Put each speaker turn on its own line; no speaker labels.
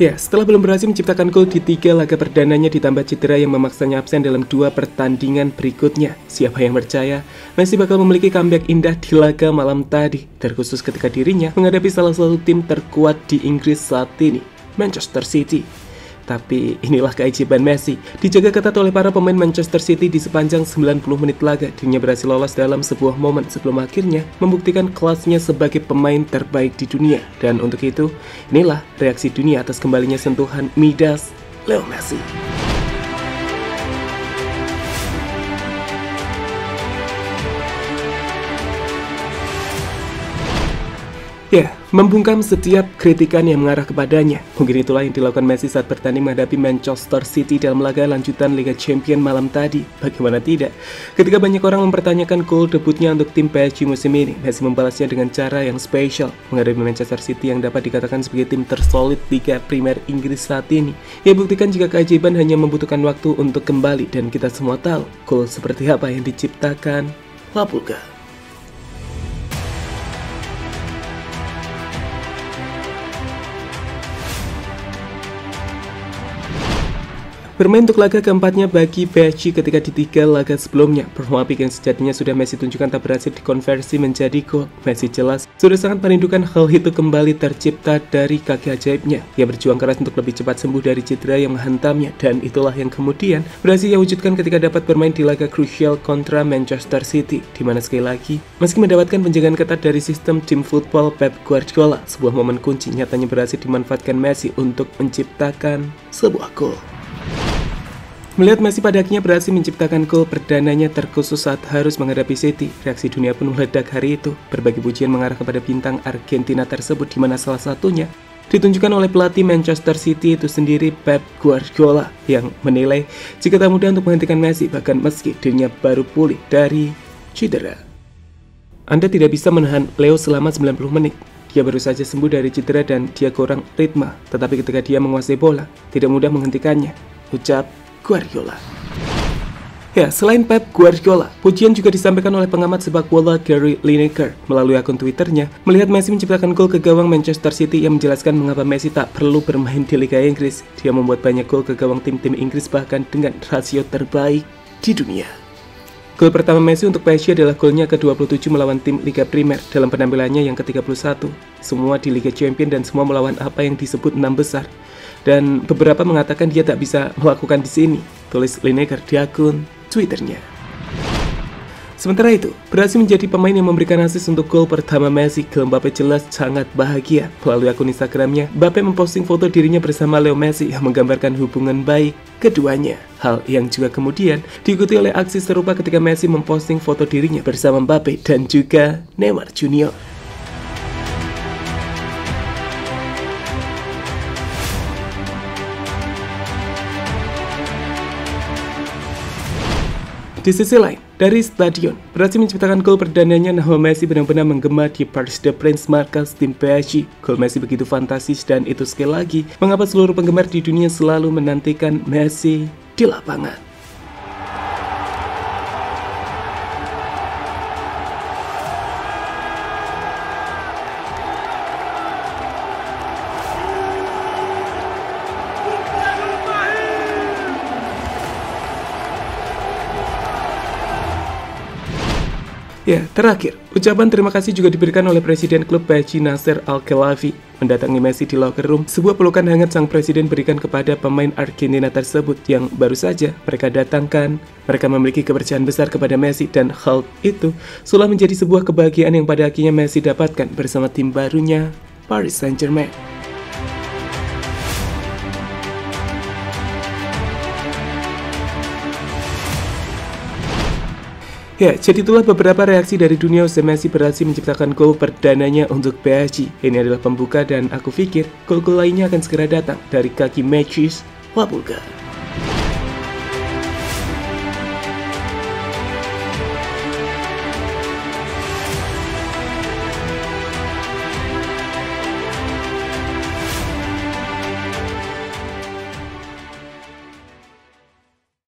Ya, setelah belum berhasil menciptakan gol di tiga laga perdananya ditambah cedera yang memaksanya absen dalam dua pertandingan berikutnya. Siapa yang percaya, Messi bakal memiliki comeback indah di laga malam tadi, terkhusus ketika dirinya menghadapi salah satu tim terkuat di Inggris saat ini, Manchester City. Tapi inilah keajaiban Messi. Dijaga ketat oleh para pemain Manchester City di sepanjang 90 menit laga, dirinya berhasil lolos dalam sebuah momen sebelum akhirnya membuktikan kelasnya sebagai pemain terbaik di dunia. Dan untuk itu, inilah reaksi dunia atas kembalinya sentuhan Midas Leo Messi. Ya, membungkam setiap kritikan yang mengarah kepadanya. Mungkin itulah yang dilakukan Messi saat bertanding menghadapi Manchester City dalam laga lanjutan Liga Champion malam tadi. Bagaimana tidak? Ketika banyak orang mempertanyakan gol debutnya untuk tim PSG musim ini, Messi membalasnya dengan cara yang spesial menghadapi Manchester City yang dapat dikatakan sebagai tim tersolid Liga Premier Inggris saat ini. Ia buktikan jika keajaiban hanya membutuhkan waktu untuk kembali dan kita semua tahu gol seperti apa yang diciptakan Lapulga. Bermain untuk laga keempatnya bagi PSG ketika di tiga laga sebelumnya. Performa apik yang sejatinya sudah Messi tunjukkan tak berhasil dikonversi menjadi gol. Messi jelas sudah sangat merindukan hal itu kembali tercipta dari kaki ajaibnya. Ia berjuang keras untuk lebih cepat sembuh dari cedera yang menghantamnya dan itulah yang kemudian berhasil ia wujudkan ketika dapat bermain di laga krusial kontra Manchester City. Di mana sekali lagi, meski mendapatkan penjagaan ketat dari sistem tim football Pep Guardiola, sebuah momen kunci nyatanya berhasil dimanfaatkan Messi untuk menciptakan sebuah gol. Melihat Messi pada akhirnya berhasil menciptakan gol perdananya terkhusus saat harus menghadapi City, reaksi dunia pun meledak hari itu. Berbagai pujian mengarah kepada bintang Argentina tersebut di mana salah satunya ditunjukkan oleh pelatih Manchester City itu sendiri Pep Guardiola yang menilai jika tak mudah untuk menghentikan Messi bahkan meski dirinya baru pulih dari cedera. Anda tidak bisa menahan Leo selama 90 menit. Dia baru saja sembuh dari cedera dan dia kurang ritme, tetapi ketika dia menguasai bola, tidak mudah menghentikannya. Ucap Guardiola. Ya, selain Pep Guardiola, pujian juga disampaikan oleh pengamat sepak bola Gary Lineker melalui akun Twitternya melihat Messi menciptakan gol ke gawang Manchester City yang menjelaskan mengapa Messi tak perlu bermain di Liga Inggris. Dia membuat banyak gol ke gawang tim-tim Inggris bahkan dengan rasio terbaik di dunia. Gol pertama Messi untuk PSG adalah golnya ke-27 melawan tim Liga Primer dalam penampilannya yang ke-31. Semua di Liga Champion dan semua melawan apa yang disebut enam besar dan beberapa mengatakan dia tak bisa melakukan di sini, tulis Lineker di akun Twitternya. Sementara itu, berhasil menjadi pemain yang memberikan asis untuk gol pertama Messi ke Mbappe jelas sangat bahagia. Melalui akun Instagramnya, Mbappe memposting foto dirinya bersama Leo Messi yang menggambarkan hubungan baik keduanya. Hal yang juga kemudian diikuti oleh aksi serupa ketika Messi memposting foto dirinya bersama Mbappe dan juga Neymar Junior. Di sisi lain, dari stadion, berhasil menciptakan gol perdananya Nah Messi benar-benar menggema di Paris de Prince markas tim PSG. Gol Messi begitu fantastis dan itu sekali lagi mengapa seluruh penggemar di dunia selalu menantikan Messi di lapangan. Ya, terakhir, ucapan terima kasih juga diberikan oleh Presiden klub PSG Nasser Al-Khelaifi mendatangi Messi di locker room. Sebuah pelukan hangat sang presiden berikan kepada pemain Argentina tersebut yang baru saja mereka datangkan. Mereka memiliki kepercayaan besar kepada Messi dan hal itu sudah menjadi sebuah kebahagiaan yang pada akhirnya Messi dapatkan bersama tim barunya Paris Saint-Germain. Ya, jadi itulah beberapa reaksi dari dunia usai Messi berhasil menciptakan gol perdananya untuk PSG. Ini adalah pembuka dan aku pikir gol-gol lainnya akan segera datang dari kaki Matches Wabulga.